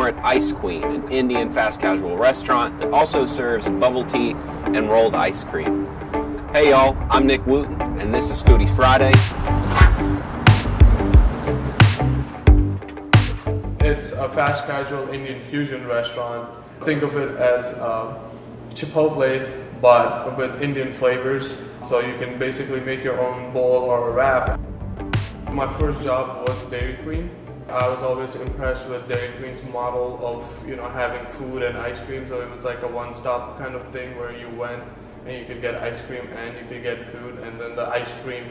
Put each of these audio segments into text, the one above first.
we're at Ice Queen, an Indian fast casual restaurant that also serves bubble tea and rolled ice cream. Hey y'all, I'm Nick Wooten, and this is Foodie Friday. It's a fast casual Indian fusion restaurant. Think of it as uh, Chipotle, but with Indian flavors. So you can basically make your own bowl or a wrap. My first job was Dairy Queen. I was always impressed with Dairy Queen's model of you know having food and ice cream. So it was like a one-stop kind of thing where you went and you could get ice cream and you could get food, and then the ice cream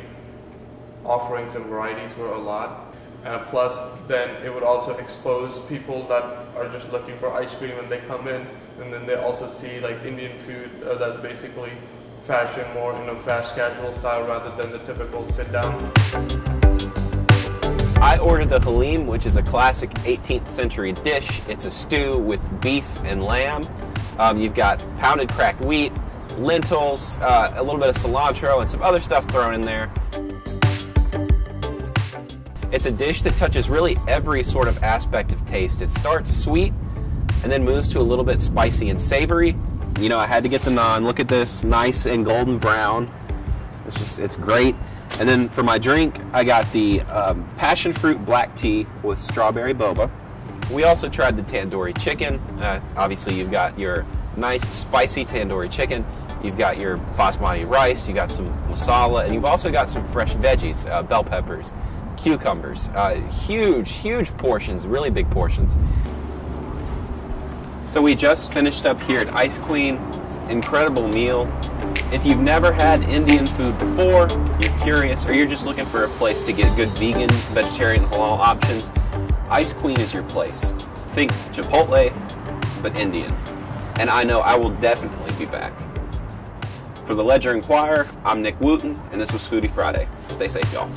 offerings and varieties were a lot. Uh, plus, then it would also expose people that are just looking for ice cream when they come in, and then they also see like Indian food uh, that's basically fashion more in a fast casual style rather than the typical sit down. I ordered the haleem, which is a classic 18th century dish. It's a stew with beef and lamb. Um, you've got pounded cracked wheat, lentils, uh, a little bit of cilantro, and some other stuff thrown in there. It's a dish that touches really every sort of aspect of taste. It starts sweet and then moves to a little bit spicy and savory. You know, I had to get the naan. Look at this, nice and golden brown. It's just, it's great. And then for my drink, I got the um, passion fruit black tea with strawberry boba. We also tried the tandoori chicken. Uh, obviously, you've got your nice spicy tandoori chicken. You've got your basmati rice. You got some masala, and you've also got some fresh veggies, uh, bell peppers, cucumbers. Uh, huge, huge portions, really big portions. So we just finished up here at Ice Queen. Incredible meal. If you've never had Indian food before, you're curious, or you're just looking for a place to get good vegan, vegetarian, halal options, Ice Queen is your place. Think Chipotle, but Indian. And I know I will definitely be back. For the Ledger Enquirer, I'm Nick Wooten, and this was Foodie Friday. Stay safe, y'all.